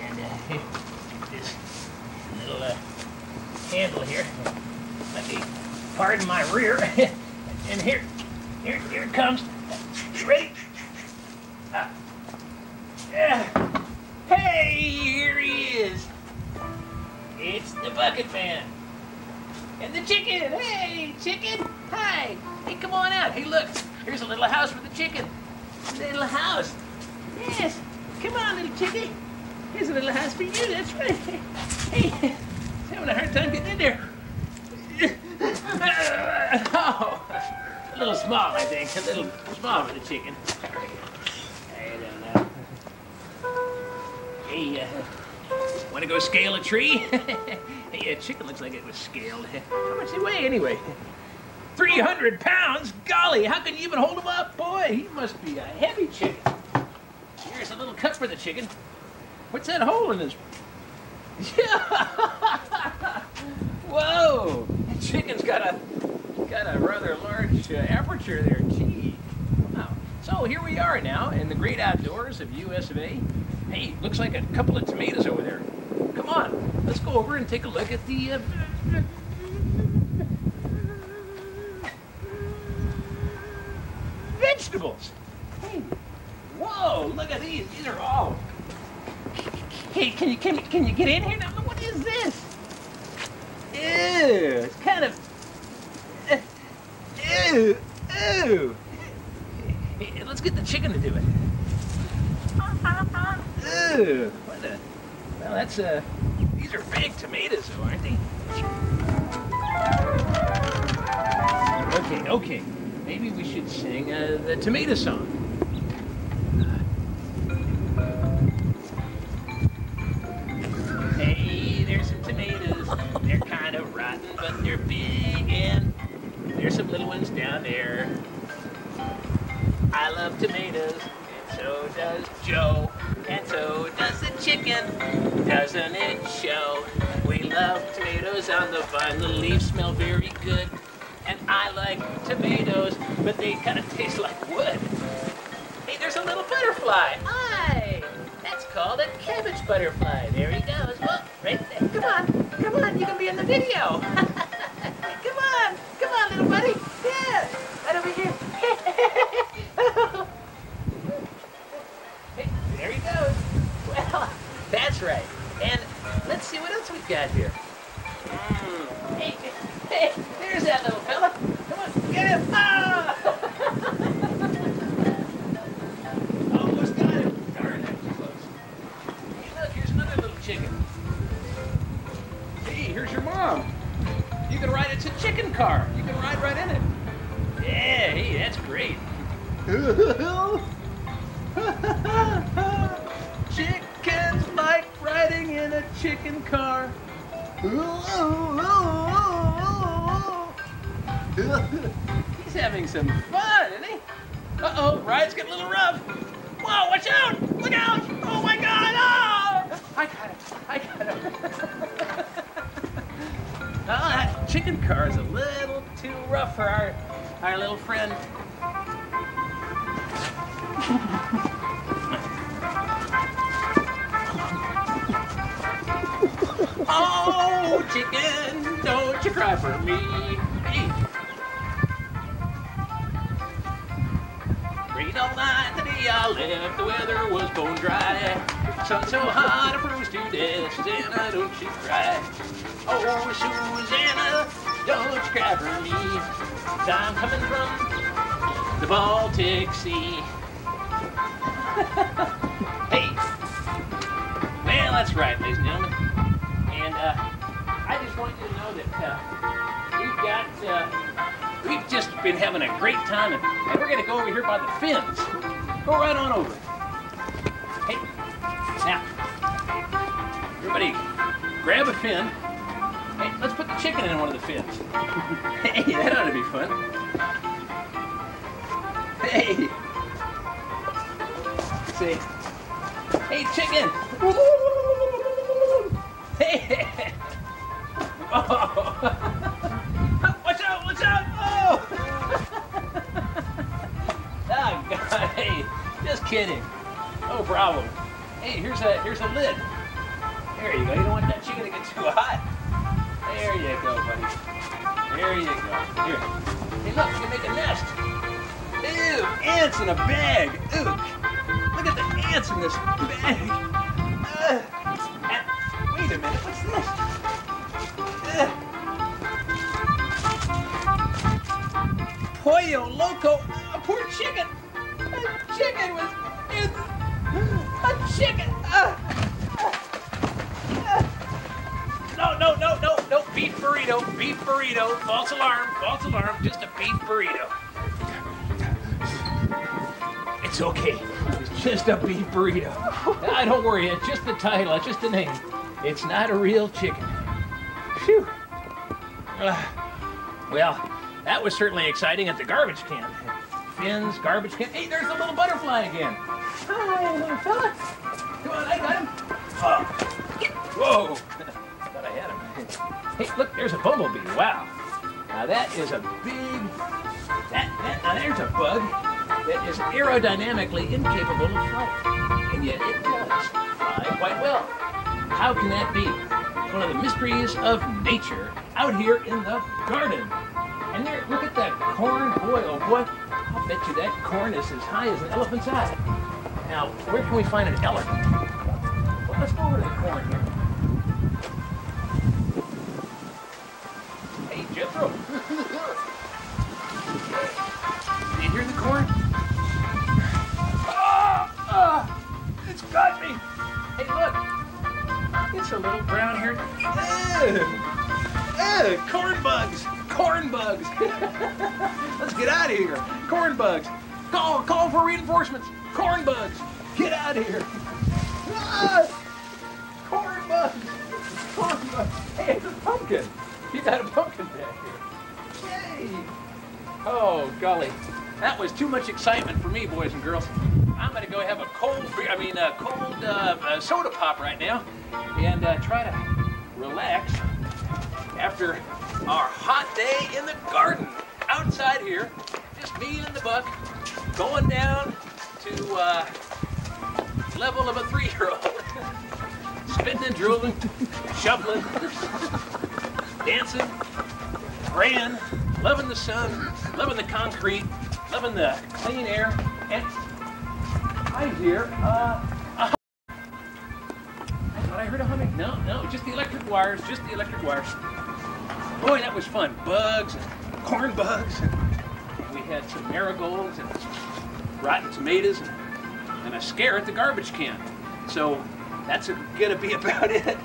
And uh, this little uh, handle here. Let me pardon my rear. and here, here, here it comes. You ready? Uh, yeah. Hey, here he is. It's the bucket man. And the chicken. Hey, chicken. Hi. Hey, come on out. Hey, look. Here's a little house for the chicken. Little house. Yes. Come on, little chicken. Here's a little house for you. That's right. Hey, he's having a hard time getting in there. oh, a little small, I think. A little small for the chicken. I don't know. Hey, uh, want to go scale a tree? hey, a chicken looks like it was scaled. How much does he weigh anyway? 300 pounds? Golly, how can you even hold him up? Boy, he must be a heavy chicken. Here's a little cut for the chicken. What's that hole in his... Yeah! Whoa! That chicken's got a got a rather large uh, aperture there. Gee. Wow. So here we are now in the great outdoors of US of A. Hey, looks like a couple of tomatoes over there. Come on, let's go over and take a look at the uh, vegetables. Hey, whoa, look at these. These are all. Hey, can you can can you get in here now? What is this? Ew, it's kind of. Ew, ew. Let's get the chicken to do it. Ew, what the? Well, that's uh. These are big tomatoes, though, aren't they? Okay, okay. Maybe we should sing uh, the tomato song. Doesn't it show? We love tomatoes on the vine. The leaves smell very good, and I like tomatoes, but they kind of taste like wood. Hey, there's a little butterfly. Hi! That's called a cabbage butterfly. There he goes. Well, right there. Come on. Come on. You can be in the video. come on. Come on, little buddy. Yeah. Right over here. hey, there he goes. Well, that's right. And let's see what else we've got here. Mm. Hey, hey, there's that little fella. Come on, get him. Ah! Almost got him. Darn, that was close. Hey, look, here's another little chicken. Hey, here's your mom. You can ride, it's a chicken car. You can ride right in it. Yeah, hey, that's great. Chickens chicken car. He's having some fun, isn't he? Uh-oh, ride's getting a little rough. Whoa, watch out! Look out! Oh my god! Oh! I got it. I got it. oh, that chicken car is a little too rough for our, our little friend. Oh, chicken, don't you cry for me. Rained all night the day I left, the weather was bone dry. Sun so hot I froze to death, Susanna, don't you cry. Oh, Susanna, don't you cry for me. I'm coming from the Baltic Sea. hey, well, that's right, ladies and gentlemen. Know that uh, we've got, uh, we've just been having a great time, and, and we're going to go over here by the fins. Go right on over. Hey, now, everybody, grab a fin. Hey, let's put the chicken in one of the fins. hey, that ought to be fun. Hey. See. Hey, chicken. Oh. Watch out, watch out. Oh. oh, God. Hey, just kidding. No problem. Hey, here's a here's a lid. There you go. You don't want that chicken to get too hot. There you go, buddy. There you go. Here. Hey, look, you can make a nest. Ew, ants in a bag. Ew. Look at the ants in this bag. Ugh. Beef burrito. False alarm, false alarm. Just a beef burrito. It's okay. It's just a beef burrito. I don't worry. It's just the title. It's just the name. It's not a real chicken. Phew. Ah, well, that was certainly exciting at the garbage can. Fins, garbage can. Hey, there's the little butterfly again. Hi, little fella. Come on, I got him. Oh. Whoa. Hey, look, there's a bumblebee. Wow. Now that is a big. That, that now there's a bug that is aerodynamically incapable of flight, and yet it does fly quite well. How can that be? One of the mysteries of nature out here in the garden. And there, look at that corn. Boy, oh boy, I'll bet you that corn is as high as an elephant's eye. Now, where can we find an elephant? Well, let's go over to the corn here. Ugh. Ugh, corn bugs. Corn bugs. Let's get out of here. Corn bugs. Call, call for reinforcements. Corn bugs. Get out of here. Ah, corn bugs. Corn bugs. Hey, it's a pumpkin. You got a pumpkin back here. Yay. Oh, golly. That was too much excitement for me, boys and girls. I'm going to go have a cold, I mean, a cold uh, soda pop right now and uh, try to relax after our hot day in the garden. Outside here, just me and the buck going down to uh, level of a three-year-old. Spitting and drooling, shoveling, dancing, praying, loving the sun, loving the concrete, loving the clean air, and I hear uh, wires, just the electric wires. Boy, that was fun. Bugs and corn bugs. And we had some marigolds and rotten tomatoes and, and a scare at the garbage can. So that's gonna be about it.